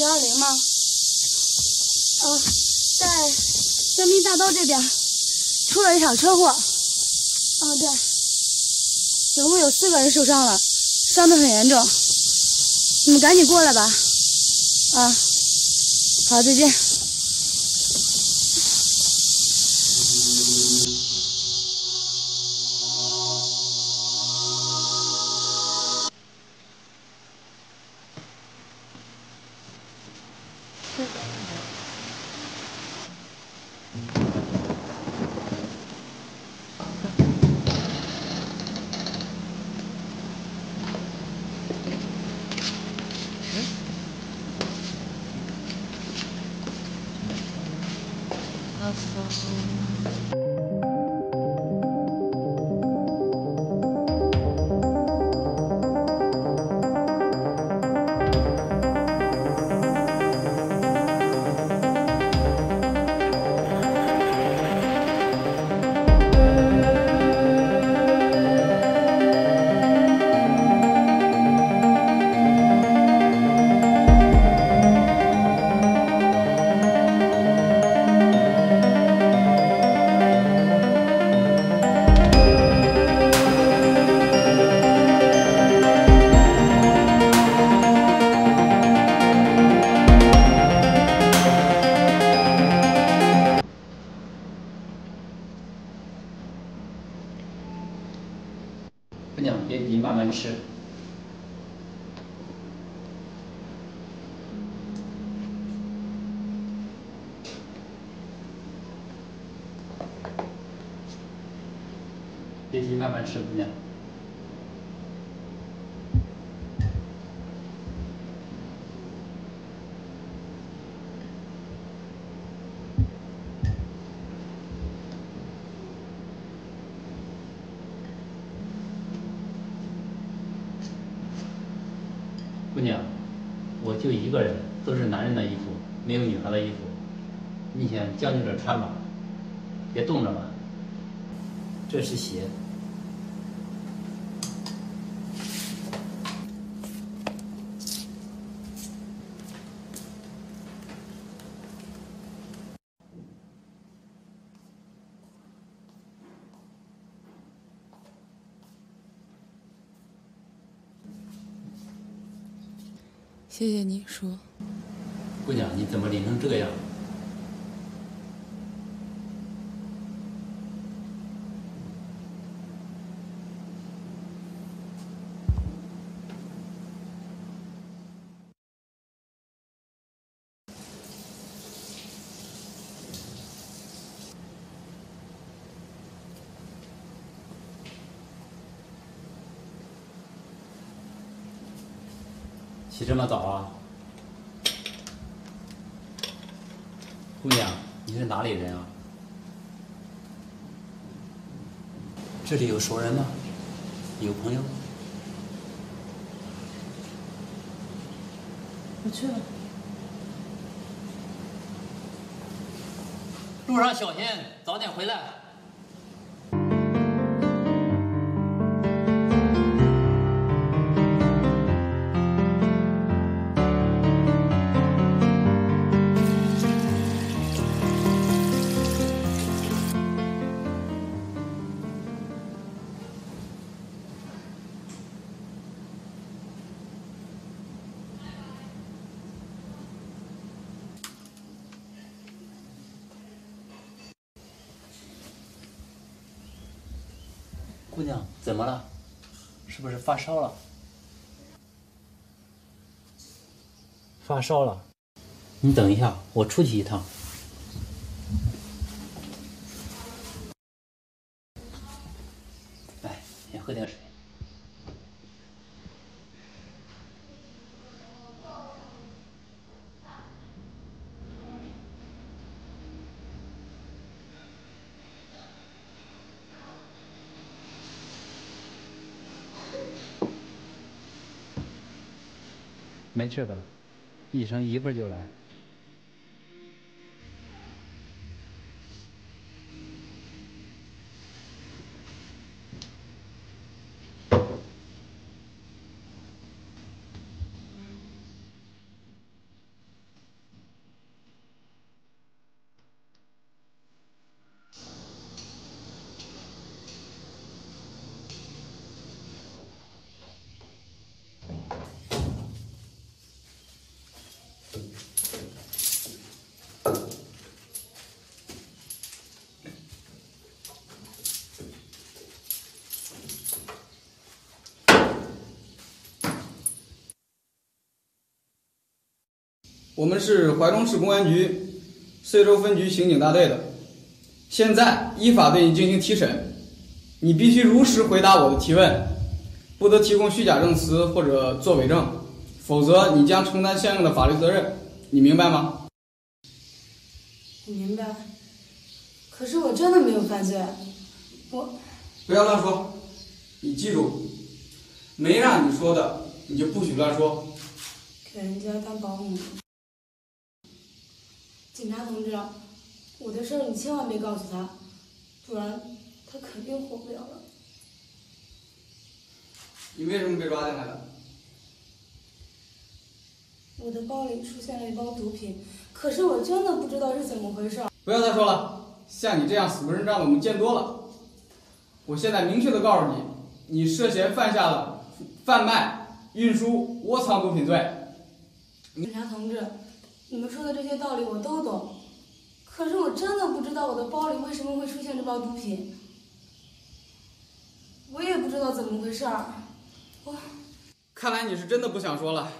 幺二零吗？呃，在江滨大道这边出了一场车祸。嗯，对，总共有四个人受伤了，伤得很严重。你们赶紧过来吧。啊，好，再见。风。姑娘，别急，慢慢吃。别急，慢慢吃，姑娘。姑娘，我就一个人，都是男人的衣服，没有女孩的衣服，你先将就着穿吧，别冻着了。这是鞋。谢谢你说。姑娘，你怎么淋成这样？起这么早啊？姑娘，你是哪里人啊？这里有熟人吗？有朋友？我去了。路上小心，早点回来。姑娘，怎么了？是不是发烧了？发烧了？你等一下，我出去一趟。来，先喝点水。没事的，医生一会儿就来。我们是怀中市公安局遂州分局刑警大队的，现在依法对你进行提审，你必须如实回答我的提问，不得提供虚假证词或者作伪证，否则你将承担相应的法律责任，你明白吗？我明白，可是我真的没有犯罪，我不要乱说，你记住，没让你说的，你就不许乱说。给人家当保姆。警察同志，我的事儿你千万别告诉他，不然他肯定活不了了。你为什么被抓进来的？我的包里出现了一包毒品，可是我真的不知道是怎么回事。不要再说了，像你这样死不认账的我们见多了。我现在明确的告诉你，你涉嫌犯下了贩卖、运输、窝藏毒品罪。警察同志，你们说的这些道理我都懂，可是我真的不知道我的包里为什么会出现这包毒品，我也不知道怎么回事儿。我看来你是真的不想说了，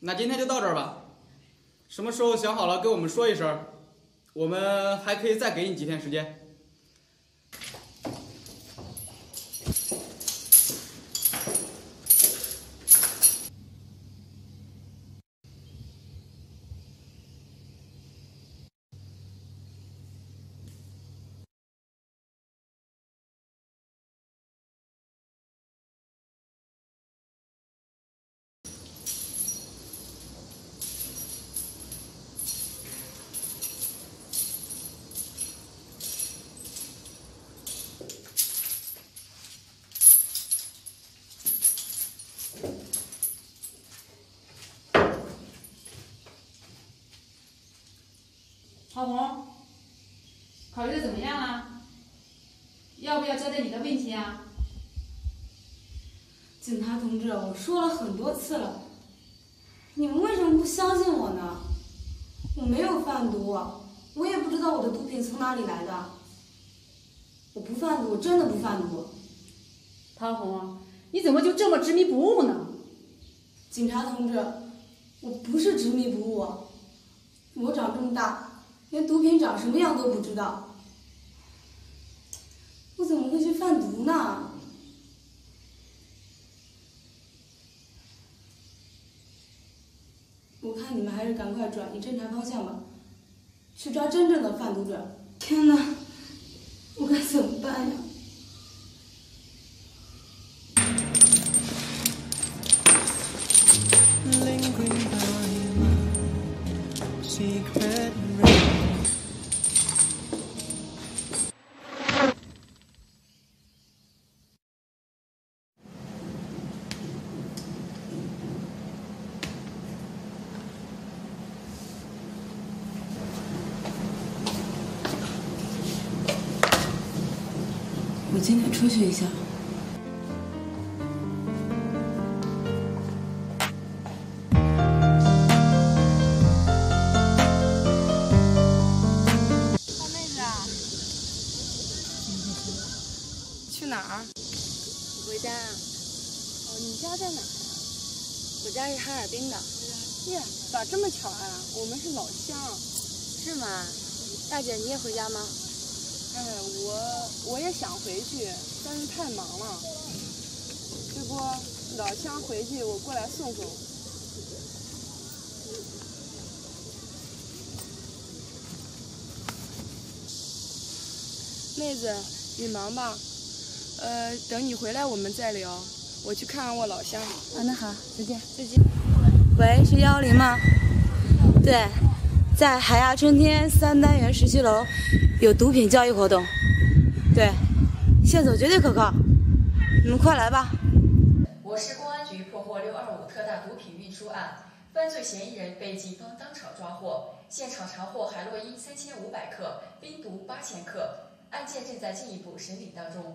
那今天就到这儿吧。什么时候想好了跟我们说一声，我们还可以再给你几天时间。郝红，考虑的怎么样啊？要不要交代你的问题啊？警察同志，我说了很多次了，你们为什么不相信我呢？我没有贩毒，我也不知道我的毒品从哪里来的。我不贩毒，我真的不贩毒。陶红，你怎么就这么执迷不悟呢？警察同志，我不是执迷不悟，我长这么大，连毒品长什么样都不知道，我怎么会去贩毒呢？我看你们还是赶快转移侦查方向吧，去抓真正的贩毒者。天哪，我该怎么办呀？今天出去一下。大妹子啊，去哪儿？回家啊？哦，你家在哪儿？我家是哈尔滨的。耶，咋这么巧啊？我们是老乡。是吗？大姐，你也回家吗？哎，我我也想回去，但是太忙了。这不老乡回去，我过来送送。妹子，你忙吧，呃，等你回来我们再聊。我去看看我老乡。啊，那好，再见。再见。喂，是幺幺零吗？对，在海亚春天三单元十七楼有毒品交易活动。对，线索绝对可靠，你们快来吧。我市公安局破获六二五特大毒品运输案，犯罪嫌疑人被警方当场抓获，现场查获海洛因三千五百克，冰毒八千克，案件正在进一步审理当中。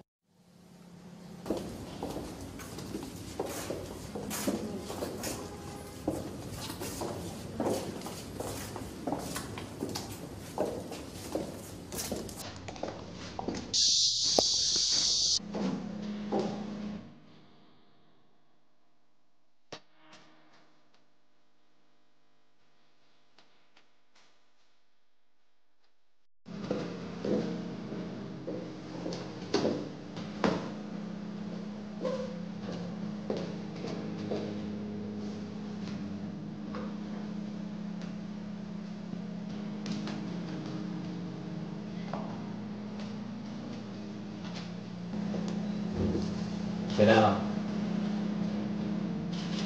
回来了，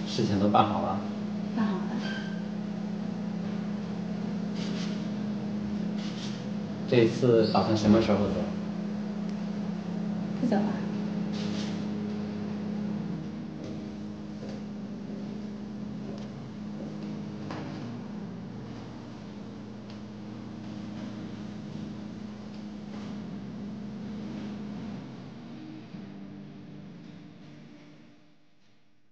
事情都办好了。办好了。这次打算什么时候走？不走了。